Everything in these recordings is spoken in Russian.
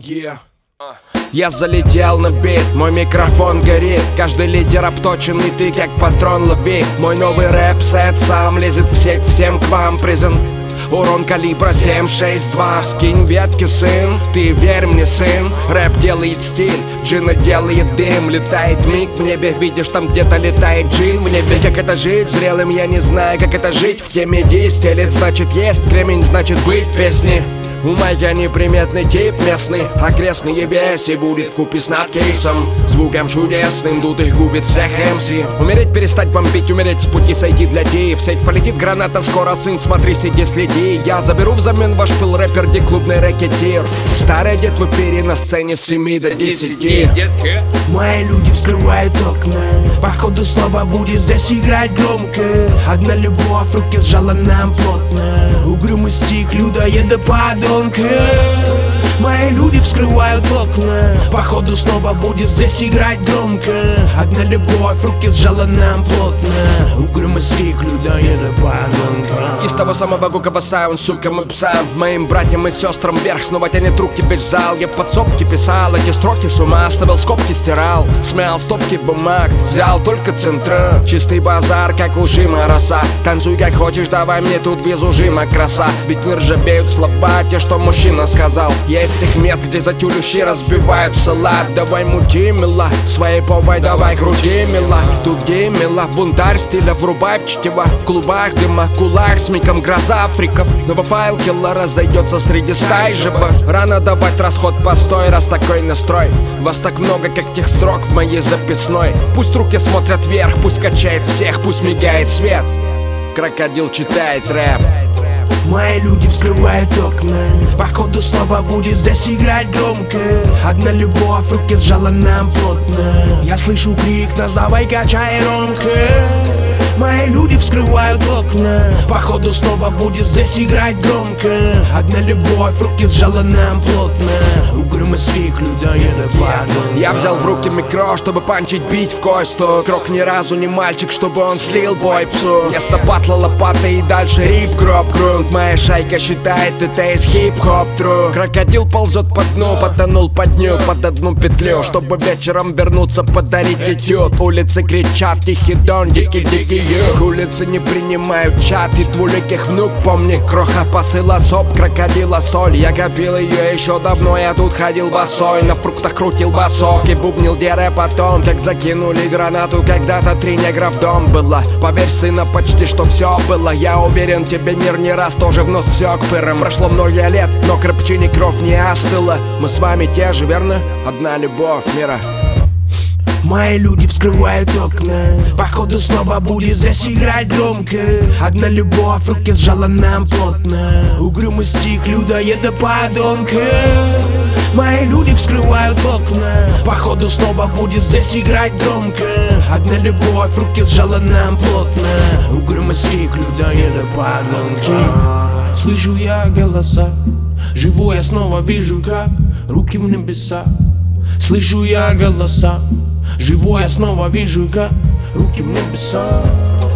Yeah. Я залетел на бит, мой микрофон горит. Каждый лидер обточенный, ты как патрон лови. Мой новый рэп-сет сам лезет в сеть, всем к вам презент. Урон калибра 762 Скинь ветки, сын, ты верь мне, сын. Рэп делает стиль, джина делает дым. Летает миг в небе, видишь, там где-то летает джин. В небе, как это жить, зрелым я не знаю, как это жить. В теме 10 лет, значит есть, кремень значит быть песни у Майка неприметный тип местный Окрестные беси будет купи с надкейсом. Звуком чудесным тут их губит всех МС Умереть, перестать бомбить, умереть с пути сойти для Ди. В сеть полетит граната, скоро сын, смотри, сиди, следи. Я заберу взамен ваш пыл рэпер, где клубный рэкетир. Старый дед в эфире на сцене с 7 до 10 Мои люди вскрывают окна Походу снова будет здесь играть громко. Одна любовь, руки сжала нам плотно. Угрюмый стих, людоеда подонка Люди вскрывают окна. Походу снова будет здесь играть громко. Одна любовь, руки сжала нам плотно. Угрюмый стих, людоеда подонка. Из того самого гукова саун, сукам и псам Моим братьям и сестрам вверх снова тянет руки весь зал Я в подсобке писал эти строки с ума Ставил скобки, стирал, смял стопки в бумаг Взял только центра, чистый базар, как у Жима роса. Танцуй как хочешь, давай мне тут без ужима краса. Ведь не ржавеют слова, те, что мужчина сказал. Есть тех мест, где за тюлющи разбивают салат Давай мути, мила, своей повой давай крути, мила. Тут геймила, бунтарь стиля, врубай в чтиво В клубах дыма, кулак с миком гроза африков. Новофайл килла разойдется среди стай живо. Рано давать расход, постой, раз такой настрой. Вас так много, как тех строк в моей записной. Пусть руки смотрят вверх, пусть качает всех, пусть мигает свет. Крокодил читает рэп Мои люди вскрывают окна. Походу снова будет здесь играть громко. Одна любовь, руки сжала нам плотно. Я слышу крик, нас давай качай ромка Мои люди вскрывают окна. Походу снова будет здесь играть громко. Одна любовь, руки сжала нам плотно. Угрюмый стих людоеда падал Я взял в руки микро, чтобы панчить, бить в косту Крок ни разу не мальчик, чтобы он слил бой псу Место батла лопата и дальше рип, гроб, грунт. Моя шайка считает это из хип-хоп тру. Крокодил ползет по дну, потонул под дню, под одну петлю. Чтобы вечером вернуться, подарить этюд. Улицы кричат, тихий дон, дикий-дикий юг Улицы не принимают чат и двуликих внук Помни, кроха посыла соп, крокодила соль. Я копил ее еще давно, я тут ходил босой На фруктах крутил басок и бубнил дере потом Как закинули гранату, когда-то три негра в дом было. Поверь, сына, почти что все было. Я уверен, тебе мир не раз тоже в нос все к пырам. Прошло много лет, но крепчине кровь не остыла Мы с вами те же, верно? Одна любовь мира Мои люди вскрывают окна. Походу снова будет здесь играть громко. Одна любовь, руки сжала нам плотно. Угрюмый стих, людоеда подонка. Мои люди вскрывают окна. Походу снова будет здесь играть громко. Одна любовь, руки сжала нам плотно. Угрюмый стих, людоеда подонка Слышу я голоса. Живу я снова вижу как Руки в небеса. Слышу я голоса Живу я снова вижу как Руки в небеса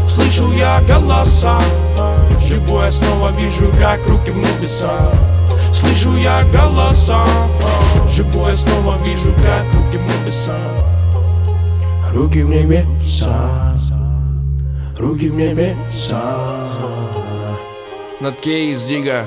Слышу я голоса. Живу я снова вижу как Руки в небеса Слышу я голоса. Живу я снова вижу как Руки в небеса Руки в небеса Руки в небеса Над кейс дига